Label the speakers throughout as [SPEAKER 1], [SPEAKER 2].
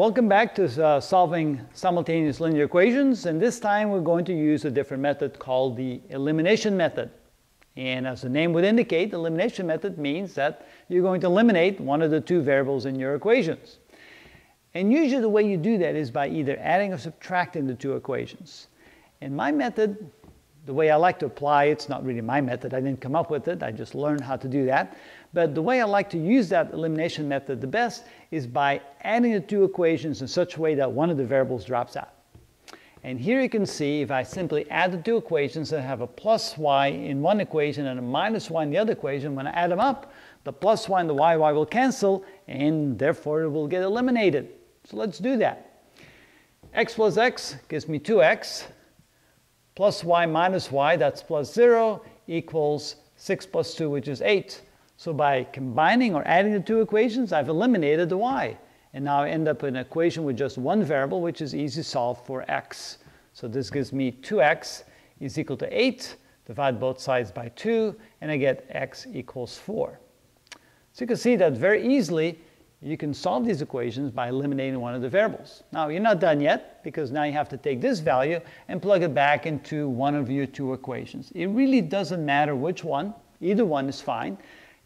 [SPEAKER 1] welcome back to uh, solving simultaneous linear equations, and this time we're going to use a different method called the elimination method. And as the name would indicate, the elimination method means that you're going to eliminate one of the two variables in your equations. And usually the way you do that is by either adding or subtracting the two equations. In my method, the way I like to apply, it's not really my method, I didn't come up with it, I just learned how to do that. But the way I like to use that elimination method the best is by adding the two equations in such a way that one of the variables drops out. And here you can see if I simply add the two equations I have a plus y in one equation and a minus y in the other equation, when I add them up, the plus y and the y, y will cancel and therefore it will get eliminated. So let's do that. x plus x gives me 2x plus y minus y, that's plus 0, equals 6 plus 2, which is 8. So by combining or adding the two equations, I've eliminated the y. And now I end up in an equation with just one variable, which is easy to solve for x. So this gives me 2x is equal to 8. Divide both sides by 2, and I get x equals 4. So you can see that very easily you can solve these equations by eliminating one of the variables. Now you're not done yet because now you have to take this value and plug it back into one of your two equations. It really doesn't matter which one, either one is fine.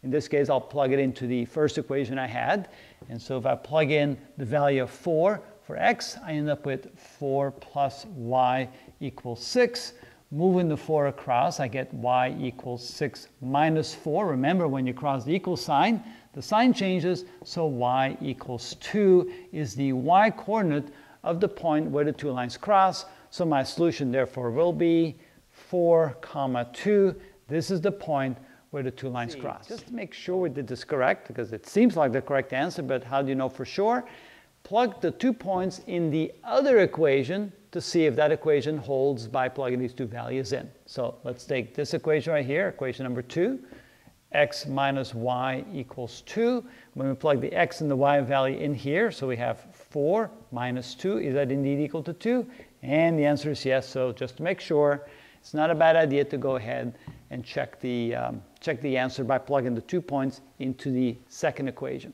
[SPEAKER 1] In this case, I'll plug it into the first equation I had. And so if I plug in the value of 4 for x, I end up with 4 plus y equals 6. Moving the 4 across, I get y equals 6 minus 4. Remember, when you cross the equal sign, the sign changes, so y equals 2 is the y coordinate of the point where the two lines cross. So my solution, therefore, will be 4 comma 2. This is the point where the two lines cross. Just to make sure we did this correct, because it seems like the correct answer, but how do you know for sure? Plug the two points in the other equation to see if that equation holds by plugging these two values in. So let's take this equation right here, equation number 2, x minus y equals 2. When we plug the x and the y value in here, so we have 4 minus 2, is that indeed equal to 2? And the answer is yes, so just to make sure, it's not a bad idea to go ahead and check the, um, check the answer by plugging the two points into the second equation.